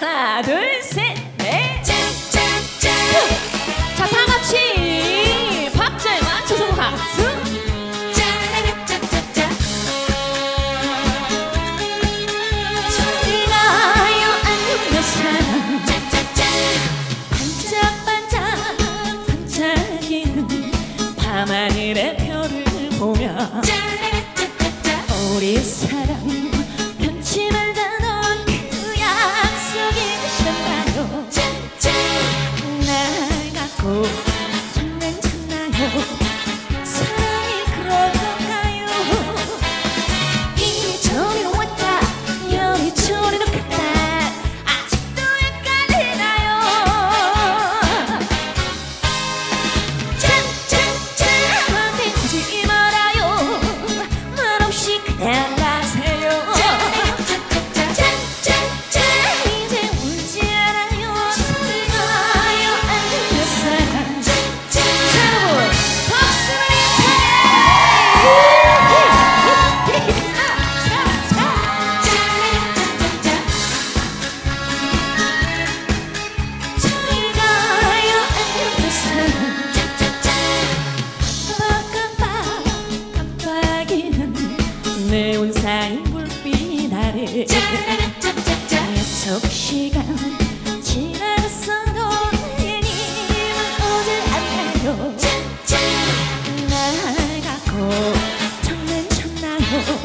하나 둘 셋 넷 짠짠짠 자, 다 같이 박자에 맞춰서 박수. 짜라짜짜짜 저리 가요 안녕 사랑 짜짜짜 반짝반짝 반짝이는 밤하늘의 별을 보며 짜라짜짜짜 우리 사랑 내온 사인 불빛 아래 약속 시간 지났어도 님은 오질 않나요. 날 갖고 정면 쳤나요